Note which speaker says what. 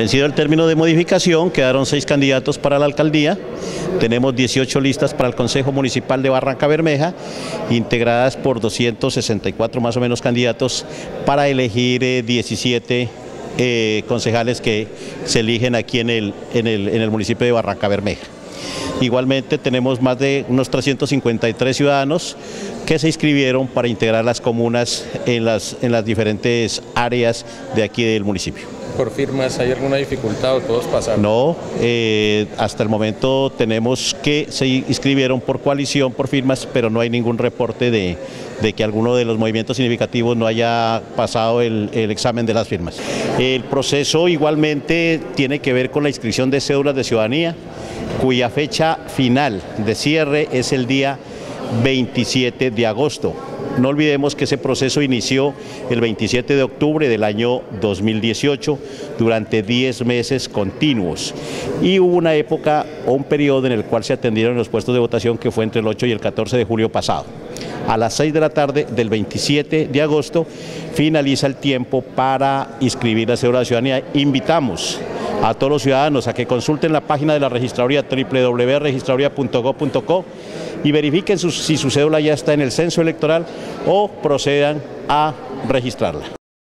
Speaker 1: Vencido el término de modificación, quedaron seis candidatos para la alcaldía, tenemos 18 listas para el Consejo Municipal de Barranca Bermeja, integradas por 264 más o menos candidatos para elegir 17 eh, eh, concejales que se eligen aquí en el, en el, en el municipio de Barranca Bermeja. Igualmente tenemos más de unos 353 ciudadanos que se inscribieron para integrar las comunas en las, en las diferentes áreas de aquí del municipio.
Speaker 2: ¿Por firmas hay alguna dificultad o todos pasaron?
Speaker 1: No, eh, hasta el momento tenemos que se inscribieron por coalición, por firmas, pero no hay ningún reporte de, que alguno de los movimientos significativos no haya pasado el, el, examen de las firmas. El proceso igualmente tiene que ver con la inscripción de cédulas de ciudadanía, cuya fecha final de cierre es el día 27 de agosto. No olvidemos que ese proceso inició el 27 de octubre del año 2018 durante 10 meses continuos y hubo una época o un periodo en el cual se atendieron los puestos de votación que fue entre el 8 y el 14 de julio pasado. A las 6 de la tarde del 27 de agosto finaliza el tiempo para inscribir la cédula de ciudadanía. Invitamos a todos los ciudadanos a que consulten la página de la registraduría www.registraduría.gov.co y verifiquen si su cédula ya está en el censo electoral o procedan a registrarla.